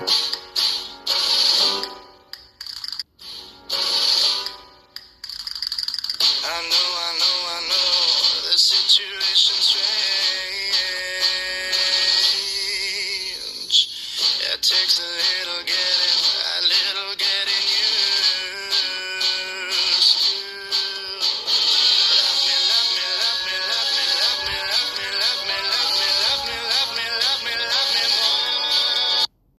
I know, I know, I know the situation's right.